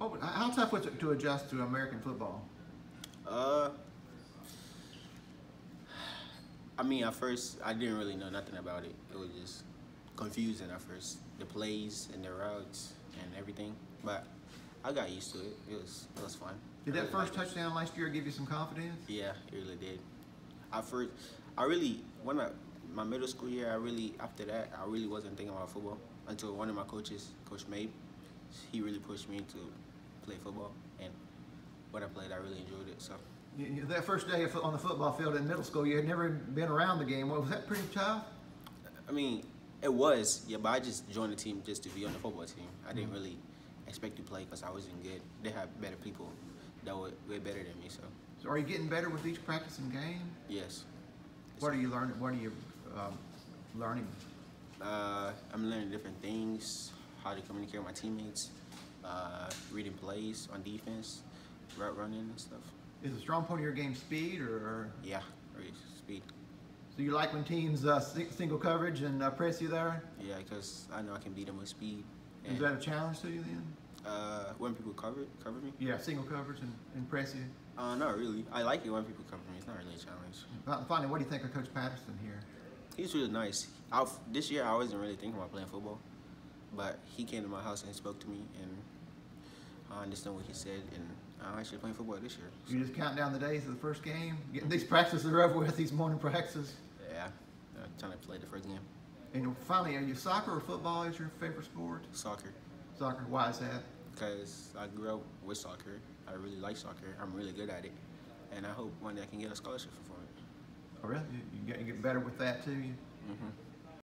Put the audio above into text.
Oh, how tough was it to adjust to American football? Uh, I mean, at first, I didn't really know nothing about it. It was just confusing at first, the plays and the routes and everything. But I got used to it. It was it was fun. Did that really first it. touchdown last year give you some confidence? Yeah, it really did. I first, I really when I my middle school year, I really after that, I really wasn't thinking about football until one of my coaches, Coach Mabe, he really pushed me to play football, and when I played, I really enjoyed it. So. That first day on the football field in middle school, you had never been around the game. Well, was that pretty tough? I mean, it was, yeah, but I just joined the team just to be on the football team. I didn't really expect to play because I wasn't good. They had better people that were way better than me, so So are you getting better with each practice and game? yes. What are you learning? What are you um, learning? Uh, I'm learning different things, how to communicate with my teammates, uh, reading plays on defense, route running and stuff. Is a strong point of your game speed, or, Yeah, speed. so you like when teams uh, single coverage and uh, press you there? Yeah, because I know I can beat them with speed. Is that a challenge to you then? uh, when people cover cover me, Yeah, single coverage and, and press you. uh, not really. I like it when people cover me. It's not really a challenge. Fin- Finally, what do you think of Coach Patterson here? He's really nice. i this year, I wasn't really thinking about playing football, but he came to my house and spoke to me, and I understand what he said, and I'm actually playing football this year. You just count down the days of the first game, getting these practices are over with, these morning practices. Yeah, I'm trying to play the first game. And finally, are you soccer or football is your favorite sport? Soccer, Soccer. Why is that? because I grew up with soccer. I really like soccer. I'm really good at it, and I hope one day I can get a scholarship for it. Oh, really? You, you get, you get better with that too. You, hmm